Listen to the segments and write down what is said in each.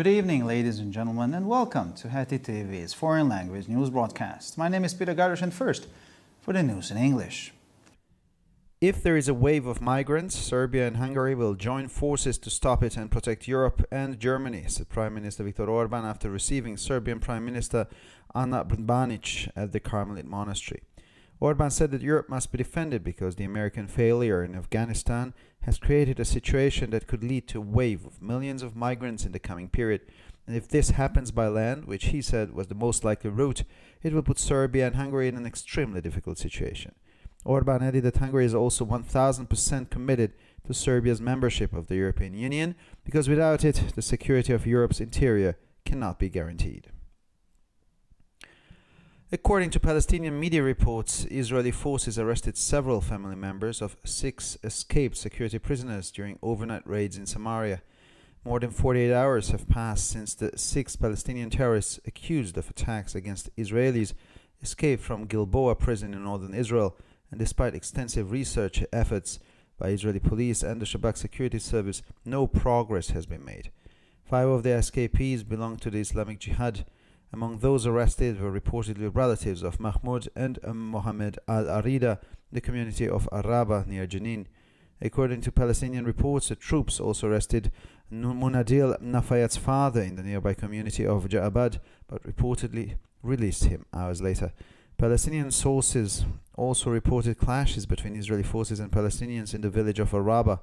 Good evening, ladies and gentlemen, and welcome to Heti TV's foreign language news broadcast. My name is Peter Gardosh, and first, for the news in English. If there is a wave of migrants, Serbia and Hungary will join forces to stop it and protect Europe and Germany, said Prime Minister Viktor Orban after receiving Serbian Prime Minister Ana Brnabić at the Carmelite Monastery. Orban said that Europe must be defended because the American failure in Afghanistan has created a situation that could lead to a wave of millions of migrants in the coming period. And if this happens by land, which he said was the most likely route, it will put Serbia and Hungary in an extremely difficult situation. Orban added that Hungary is also 1000% committed to Serbia's membership of the European Union because without it, the security of Europe's interior cannot be guaranteed. According to Palestinian media reports, Israeli forces arrested several family members of six escaped security prisoners during overnight raids in Samaria. More than 48 hours have passed since the six Palestinian terrorists accused of attacks against Israelis escaped from Gilboa prison in northern Israel and despite extensive research efforts by Israeli police and the Shabak security service, no progress has been made. Five of the escapees belong to the Islamic Jihad. Among those arrested were reportedly relatives of Mahmoud and Mohammed al Arida, the community of Araba near Jenin. According to Palestinian reports, the troops also arrested Munadil Nafayat's father in the nearby community of Ja'abad, but reportedly released him hours later. Palestinian sources also reported clashes between Israeli forces and Palestinians in the village of Araba.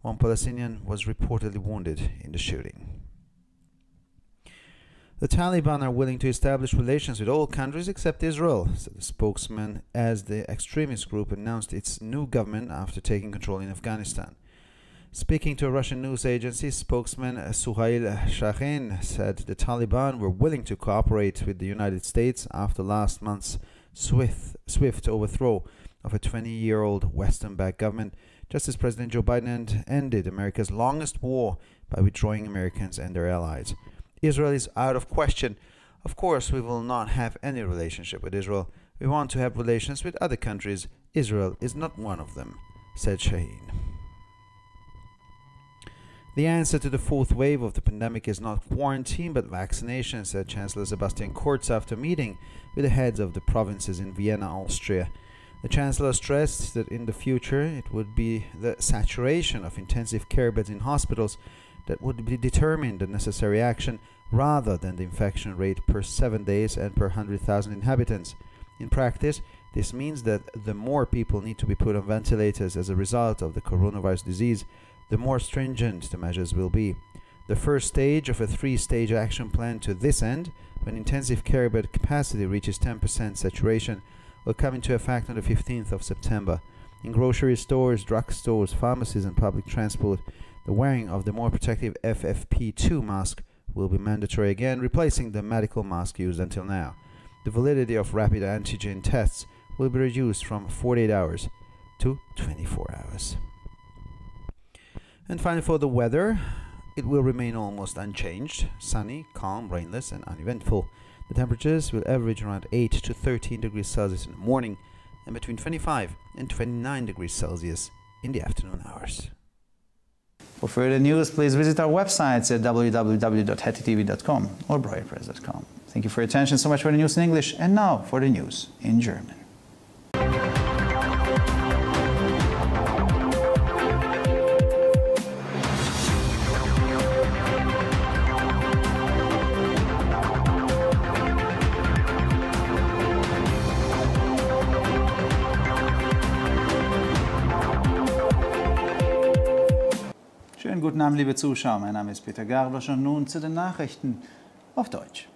One Palestinian was reportedly wounded in the shooting. The Taliban are willing to establish relations with all countries except Israel, said the spokesman, as the extremist group announced its new government after taking control in Afghanistan. Speaking to a Russian news agency, spokesman Suhail Shahin said the Taliban were willing to cooperate with the United States after last month's swift, swift overthrow of a 20 year old Western backed government, just as President Joe Biden ended America's longest war by withdrawing Americans and their allies. Israel is out of question. Of course, we will not have any relationship with Israel. We want to have relations with other countries. Israel is not one of them, said Shaheen. The answer to the fourth wave of the pandemic is not quarantine but vaccination, said Chancellor Sebastian Kurz after meeting with the heads of the provinces in Vienna, Austria. The Chancellor stressed that in the future it would be the saturation of intensive care beds in hospitals that would be determine the necessary action rather than the infection rate per 7 days and per 100,000 inhabitants. In practice, this means that the more people need to be put on ventilators as a result of the coronavirus disease, the more stringent the measures will be. The first stage of a three stage action plan to this end, when intensive care bed capacity reaches 10% saturation, will come into effect on the 15th of September. In grocery stores, drugstores, pharmacies, and public transport, the wearing of the more protective FFP2 mask will be mandatory again, replacing the medical mask used until now. The validity of rapid antigen tests will be reduced from 48 hours to 24 hours. And finally, for the weather, it will remain almost unchanged sunny, calm, rainless, and uneventful. The temperatures will average around 8 to 13 degrees Celsius in the morning and between 25 and 29 degrees Celsius in the afternoon hours. For further news, please visit our websites at www.hetitv.com or breuerpress.com. Thank you for your attention so much for the news in English, and now for the news in German. Guten Abend, liebe Zuschauer. Mein Name ist Peter Garbosch und nun zu den Nachrichten auf Deutsch.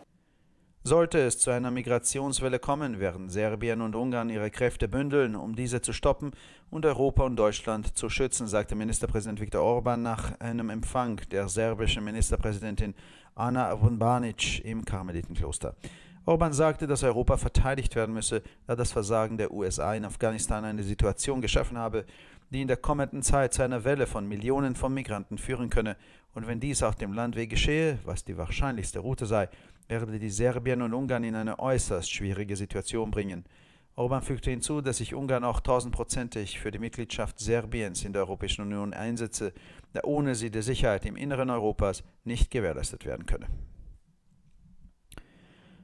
Sollte es zu einer Migrationswelle kommen, werden Serbien und Ungarn ihre Kräfte bündeln, um diese zu stoppen und Europa und Deutschland zu schützen, sagte Ministerpräsident Viktor Orban nach einem Empfang der serbischen Ministerpräsidentin Ana Brnabić im Karmelitenkloster. Orban sagte, dass Europa verteidigt werden müsse, da das Versagen der USA in Afghanistan eine Situation geschaffen habe, die in der kommenden Zeit zu einer Welle von Millionen von Migranten führen könne, und wenn dies auf dem Landweg geschehe, was die wahrscheinlichste Route sei, werde die Serbien und Ungarn in eine äußerst schwierige Situation bringen. Orban fügte hinzu, dass sich Ungarn auch tausendprozentig für die Mitgliedschaft Serbiens in der Europäischen Union einsetze, da ohne sie die Sicherheit im Inneren Europas nicht gewährleistet werden könne.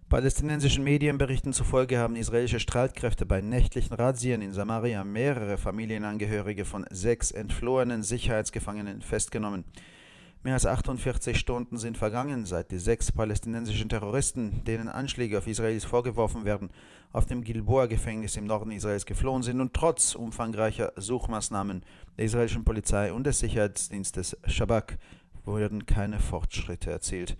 Palästinensischen Medienberichten zufolge haben israelische Streitkräfte bei nächtlichen Razzien in Samaria mehrere Familienangehörige von sechs entflohenen Sicherheitsgefangenen festgenommen. Mehr als 48 Stunden sind vergangen, seit die sechs palästinensischen Terroristen, denen Anschläge auf Israelis vorgeworfen werden, auf dem Gilboa-Gefängnis im Norden Israels geflohen sind und trotz umfangreicher Suchmaßnahmen der israelischen Polizei und des Sicherheitsdienstes Shabak wurden keine Fortschritte erzielt.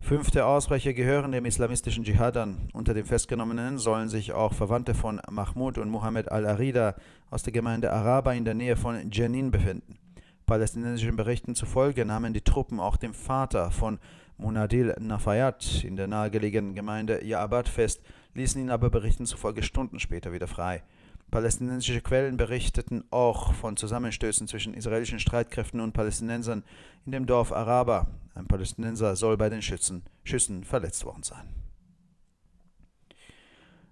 Fünf der Ausbrecher gehören dem islamistischen Dschihad an. Unter den Festgenommenen sollen sich auch Verwandte von Mahmoud und Mohammed al-Arida aus der Gemeinde Araba in der Nähe von Jenin befinden. Palästinensischen Berichten zufolge nahmen die Truppen auch den Vater von Munadil Nafayat in der nahegelegenen Gemeinde Ya'abad fest, ließen ihn aber Berichten zufolge Stunden später wieder frei. Palästinensische Quellen berichteten auch von Zusammenstößen zwischen israelischen Streitkräften und Palästinensern in dem Dorf Araba. Palästinenser soll bei den Schützen, Schüssen verletzt worden sein.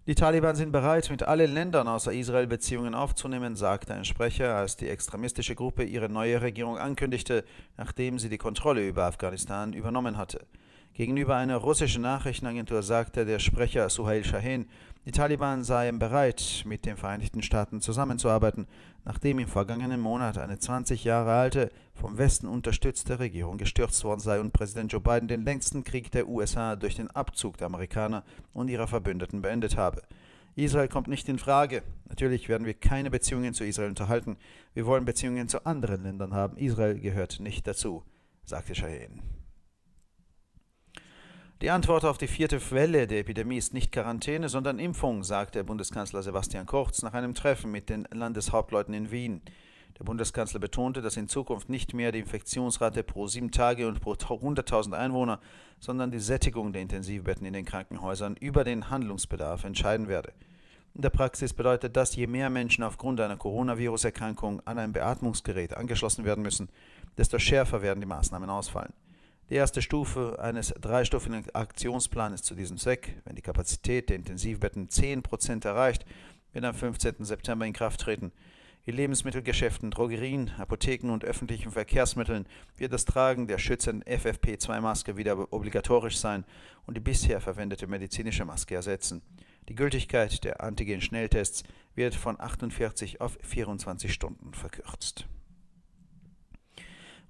Die Taliban sind bereit, mit allen Ländern außer Israel Beziehungen aufzunehmen, sagte ein Sprecher, als die extremistische Gruppe ihre neue Regierung ankündigte, nachdem sie die Kontrolle über Afghanistan übernommen hatte. Gegenüber einer russischen Nachrichtenagentur sagte der Sprecher Suhail Shahin, die Taliban seien bereit, mit den Vereinigten Staaten zusammenzuarbeiten, nachdem im vergangenen Monat eine 20 Jahre alte, vom Westen unterstützte Regierung gestürzt worden sei und Präsident Joe Biden den längsten Krieg der USA durch den Abzug der Amerikaner und ihrer Verbündeten beendet habe. Israel kommt nicht in Frage. Natürlich werden wir keine Beziehungen zu Israel unterhalten. Wir wollen Beziehungen zu anderen Ländern haben. Israel gehört nicht dazu, sagte Shahin. Die Antwort auf die vierte Welle der Epidemie ist nicht Quarantäne, sondern Impfung, sagte Bundeskanzler Sebastian Kurz nach einem Treffen mit den Landeshauptleuten in Wien. Der Bundeskanzler betonte, dass in Zukunft nicht mehr die Infektionsrate pro sieben Tage und pro 100.000 Einwohner, sondern die Sättigung der Intensivbetten in den Krankenhäusern über den Handlungsbedarf entscheiden werde. In der Praxis bedeutet das, je mehr Menschen aufgrund einer Coronavirus-Erkrankung an ein Beatmungsgerät angeschlossen werden müssen, desto schärfer werden die Maßnahmen ausfallen. Die erste Stufe eines dreistufigen Aktionsplanes zu diesem Zweck, wenn die Kapazität der Intensivbetten 10% erreicht, wird am 15. September in Kraft treten. In Lebensmittelgeschäften, Drogerien, Apotheken und öffentlichen Verkehrsmitteln wird das Tragen der schützenden FFP2-Maske wieder obligatorisch sein und die bisher verwendete medizinische Maske ersetzen. Die Gültigkeit der Antigen-Schnelltests wird von 48 auf 24 Stunden verkürzt.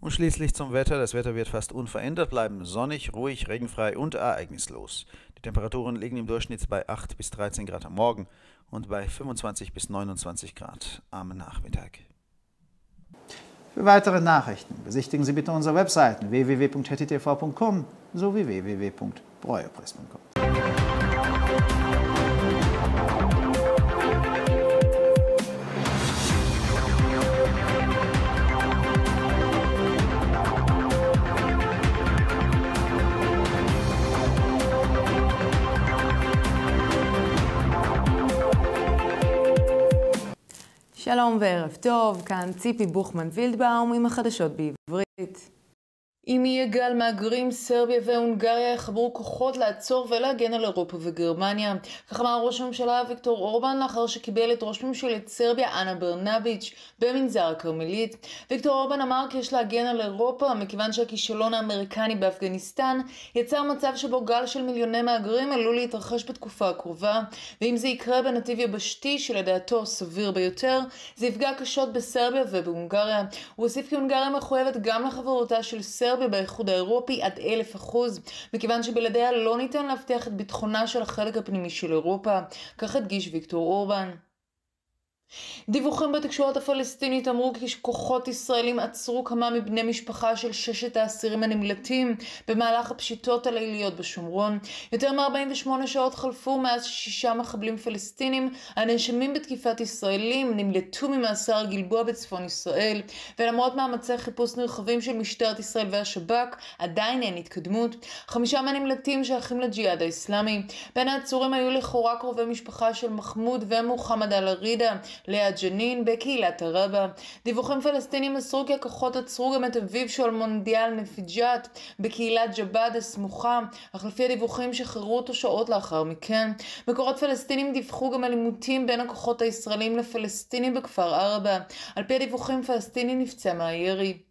Und schließlich zum Wetter. Das Wetter wird fast unverändert bleiben. Sonnig, ruhig, regenfrei und ereignislos. Die Temperaturen liegen im Durchschnitt bei 8 bis 13 Grad am Morgen und bei 25 bis 29 Grad am Nachmittag. Für weitere Nachrichten besichtigen Sie bitte unsere Webseiten www.hettitv.com sowie www.breuerpress.com. שלום וערב טוב, כאן ציפי בוכמן וילדבאום עם החדשות בעברית. אם יהיה גל מהגרים, סרביה והונגריה יחברו כוחות לעצור ולהגן על אירופה וגרמניה. כך אמר ראש הממשלה ויקטור אורבן לאחר שקיבל את ראש ממשלת סרביה אנה ברנביץ' במנזר הכרמלית. ויקטור אורבן אמר כי יש להגן על אירופה מכיוון שהכישלון האמריקני באפגניסטן יצר מצב שבו גל של מיליוני מהגרים עלול להתרחש בתקופה הקרובה, ואם זה יקרה בנתיב יבשתי שלדעתו סביר ביותר, זה יפגע קשות בסרביה ובהונגריה. הוא הוסיף כי הונגריה מחויבת גם לחברותה של סרביה סרביה באיחוד האירופי עד אלף אחוז, מכיוון שבלעדיה לא ניתן להבטיח את ביטחונה של החלק הפנימי של אירופה, כך הדגיש ויקטור אורבן. דיווחים בתקשורת הפלסטינית אמרו כי כוחות ישראלים עצרו כמה מבני משפחה של ששת האסירים הנמלטים במהלך הפשיטות הליליות בשומרון. יותר מ-48 שעות חלפו מאז ששישה מחבלים פלסטינים הנאשמים בתקיפת ישראלים נמלטו ממאסר גלבוע בצפון ישראל, ולמרות מאמצי חיפוש נרחבים של משטרת ישראל והשב"כ, עדיין אין התקדמות. חמישה מהנמלטים שייכים לג'יהאד האסלאמי. בין העצורים היו לכאורה קרובי משפחה של מחמוד ומוחמד אל-ארידה, ליד ג'נין בקהילת הרבה. דיווחים פלסטינים מסרו כי הכוחות עצרו גם את אביו של מונדיאל נפיג'את בקהילת ג'באד הסמוכה, אך לפי הדיווחים שחררו אותו שעות לאחר מכן. מקורות פלסטינים דיווחו גם על עימותים בין הכוחות הישראלים לפלסטינים בכפר ערבה. על פי הדיווחים פלסטיני נפצע מהירי.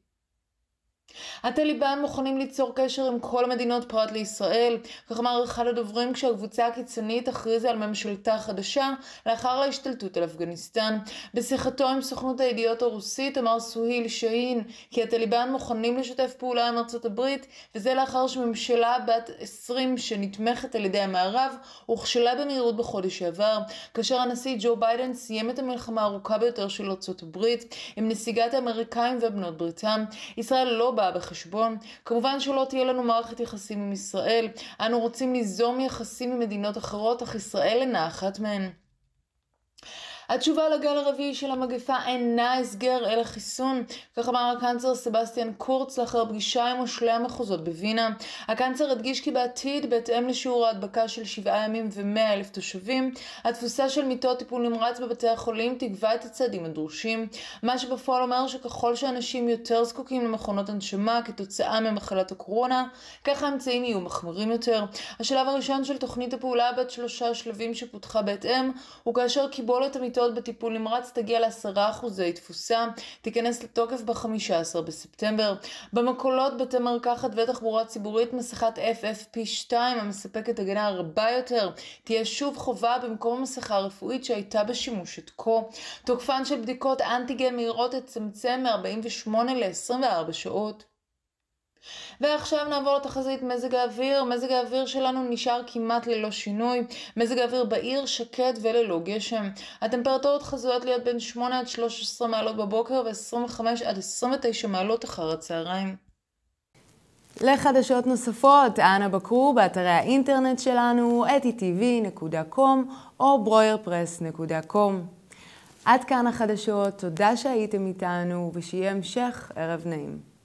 הטליבן מוכנים ליצור קשר עם כל המדינות פרט לישראל, כך אמר אחד הדוברים כשהקבוצה הקיצונית הכריזה על ממשלתה חדשה לאחר ההשתלטות על אפגניסטן. בשיחתו עם סוכנות הידיעות הרוסית אמר סוהיל שאין כי הטליבן מוכנים לשתף פעולה עם ארצות הברית, וזה לאחר שממשלה בת 20 שנתמכת על ידי המערב הוכשלה במהירות בחודש שעבר, כאשר הנשיא ג'ו ביידן סיים את המלחמה הארוכה ביותר של ארצות הברית עם נסיגת האמריקאים ובנות בריתם. ישראל לא באה בחשבון. כמובן שלא תהיה לנו מערכת יחסים עם ישראל. אנו רוצים ליזום יחסים עם מדינות אחרות, אך ישראל אינה אחת מהן. התשובה לגל הרביעי של המגפה אינה הסגר אלא חיסון, כך אמר הקנצלר סבסטיאן קורץ לאחר פגישה עם מושלי המחוזות בווינה. הקנצלר הדגיש כי בעתיד, בהתאם לשיעור ההדבקה של שבעה ימים ומאה אלף תושבים, התפוסה של מיטות טיפול נמרץ בבתי החולים תקבע את הצעדים הדרושים, מה שבפועל אומר שככל שאנשים יותר זקוקים למכונות הנשמה כתוצאה ממחלת הקורונה, כך האמצעים יהיו מחמירים יותר. השלב הראשון של תוכנית הפעולה בת שלושה שלבים שפותחה בהתאם, הוא כאשר קיבולת המיטות מיטות בטיפול נמרץ תגיע ל-10% תפוסה, תיכנס לתוקף ב-15 בספטמבר. במקולות, בתי מרקחת ותחבורה ציבורית, מסכת FFP2 המספקת הגנה רבה יותר, תהיה שוב חובה במקום המסכה הרפואית שהייתה בשימוש עד כה. תוקפן של בדיקות אנטיגן מהירות תצמצם מ-48 ל-24 שעות. ועכשיו נעבור לתחזית מזג האוויר. מזג האוויר שלנו נשאר כמעט ללא שינוי. מזג האוויר בעיר שקט וללא גשם. הטמפרטורות חזויות להיות בין 8 עד 13 מעלות בבוקר ו-25 עד 29 מעלות אחר הצהריים. לחדשות נוספות, אנא בקרו באתרי האינטרנט שלנו, etitv.com או broyerpress.com. עד כאן החדשות, תודה שהייתם איתנו ושיהיה המשך ערב נעים.